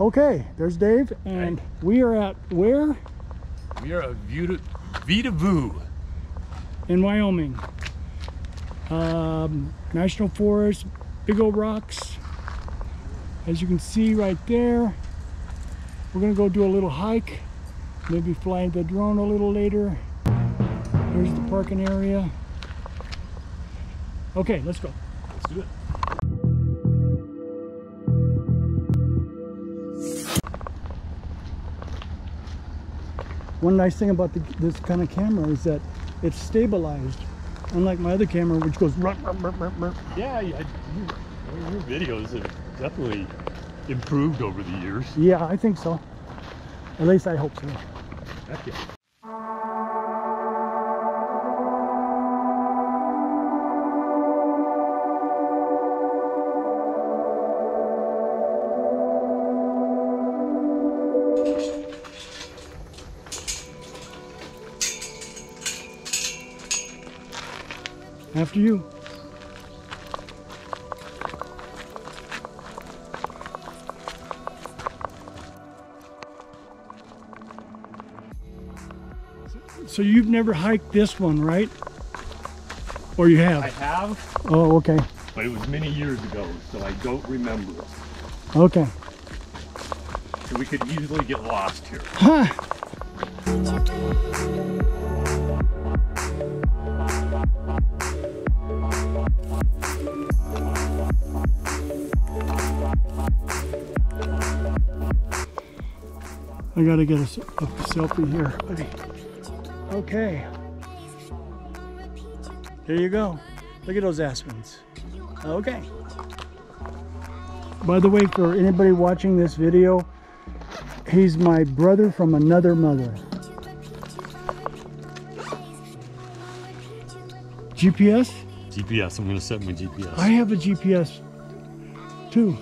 Okay, there's Dave, and we are at where? We are at Vita, Vedauwoo. In Wyoming. Um, National Forest, big old rocks. As you can see right there, we're gonna go do a little hike, maybe fly the drone a little later. Here's the parking area. Okay, let's go. Let's do it. One nice thing about the, this kind of camera is that it's stabilized, unlike my other camera, which goes. Yeah, yeah your, your videos have definitely improved over the years. Yeah, I think so. At least I hope so. Heck yeah. After you. So you've never hiked this one, right? Or you have? I have? Oh, okay. but it was many years ago, so I don't remember. Okay. So we could easily get lost here. Huh. I gotta get a selfie here. buddy. Okay. There you go. Look at those aspens. Okay. By the way, for anybody watching this video, He's my brother from another mother. GPS? GPS, I'm gonna set my GPS. I have a GPS too.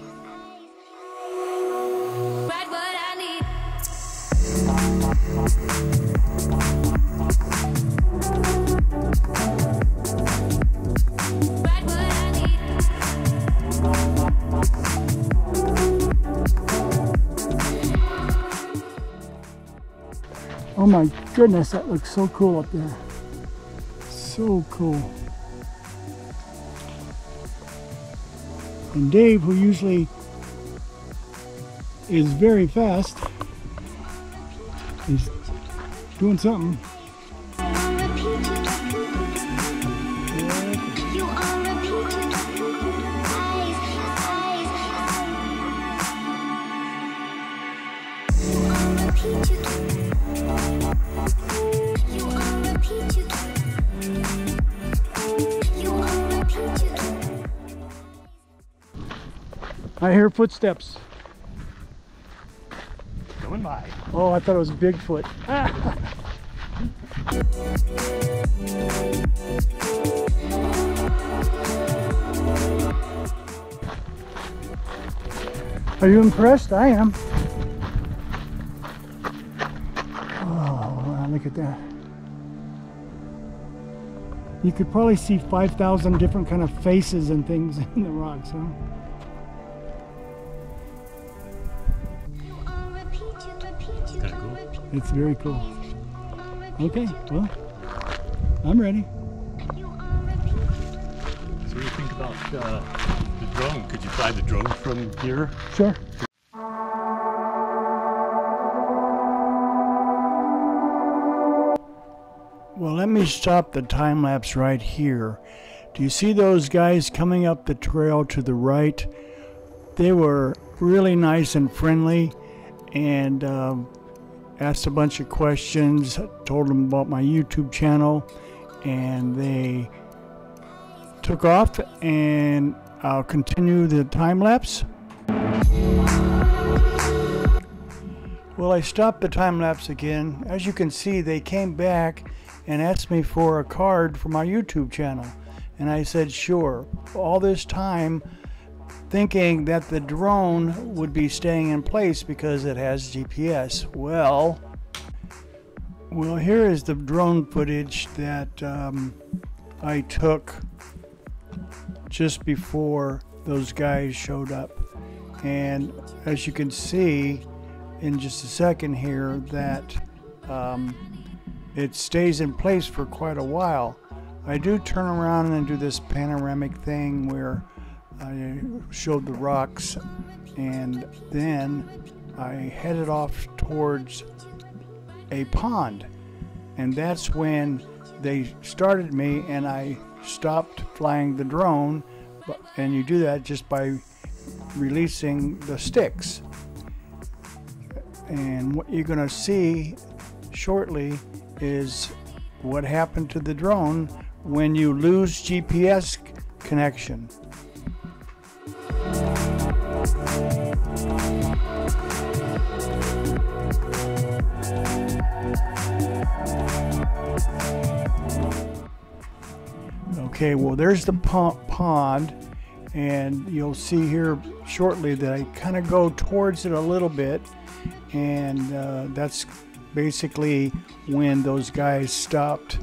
Oh my goodness, that looks so cool up there. So cool. And Dave, who usually is very fast, is doing something. I hear footsteps. Going by. Oh, I thought it was Bigfoot. Are you impressed? I am. Oh, wow, look at that. You could probably see 5,000 different kind of faces and things in the rocks, huh? It's very cool. Okay, well, I'm ready. You on repeat. So what do you think about uh, the drone? Could you fly the drone from here? Sure. Well, let me stop the time lapse right here. Do you see those guys coming up the trail to the right? They were really nice and friendly and um, asked a bunch of questions, told them about my YouTube channel, and they took off. And I'll continue the time lapse. Well, I stopped the time lapse again. As you can see, they came back and asked me for a card for my YouTube channel. And I said, sure. All this time thinking that the drone would be staying in place because it has GPS. Well, well, here is the drone footage that um, I took just before those guys showed up. And as you can see in just a second here, that um, it stays in place for quite a while. I do turn around and do this panoramic thing where I showed the rocks and then I headed off towards a pond. And that's when they started me and I stopped flying the drone. And you do that just by releasing the sticks. And what you're going to see shortly is what happened to the drone when you lose GPS connection. Okay, well, there's the po- pond, and you'll see here shortly that I kind of go towards it a little bit, and uh, that's basically when those guys stopped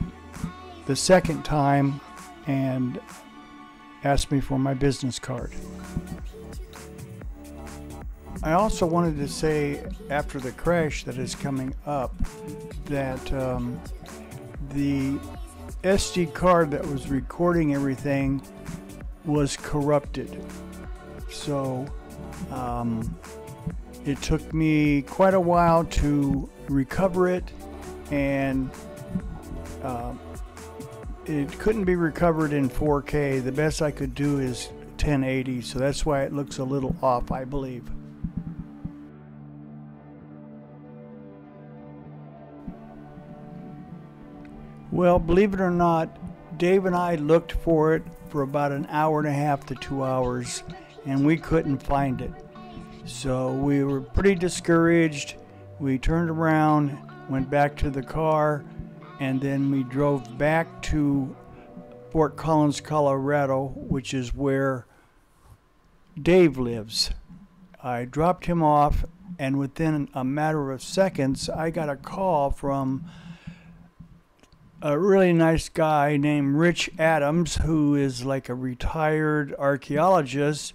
the second time and asked me for my business card. I also wanted to say after the crash that is coming up that um, the SD card that was recording everything was corrupted. So um, it took me quite a while to recover it, and um, it couldn't be recovered in 4K. The best I could do is 1080, so that's why it looks a little off, I believe. Well, believe it or not, Dave and I looked for it for about an hour and a half to two hours, and we couldn't find it. So we were pretty discouraged. We turned around, went back to the car, and then we drove back to Fort Collins, Colorado, which is where Dave lives. I dropped him off, and within a matter of seconds, I got a call from a really nice guy named Rich Adams, who is like a retired archaeologist.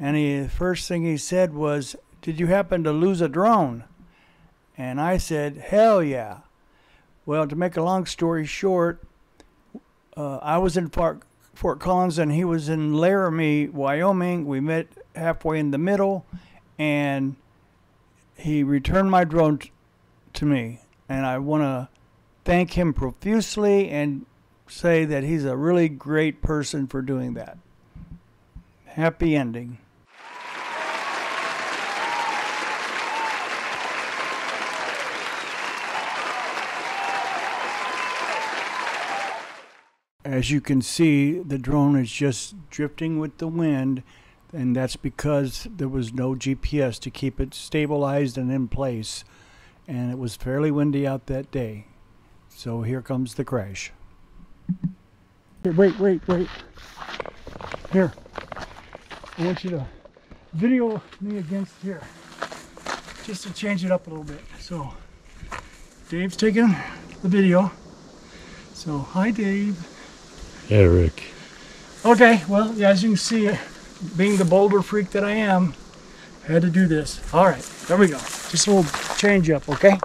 And he, the first thing he said was, Did you happen to lose a drone? And I said, Hell yeah. Well, to make a long story short, uh, I was in Fort, Fort Collins and he was in Laramie, Wyoming. We met halfway in the middle and he returned my drone t- to me. And I want to thank him profusely and say that he's a really great person for doing that. Happy ending. As you can see, the drone is just drifting with the wind, and that's because there was no GPS to keep it stabilized and in place. And it was fairly windy out that day. So here comes the crash. Wait, wait, wait. Here. I want you to video me against here. Just to change it up a little bit. So Dave's taking the video. So hi Dave. Eric. Okay, well yeah, as you can see, being the boulder freak that I am, I had to do this. All right, there we go. Just a little change up, okay?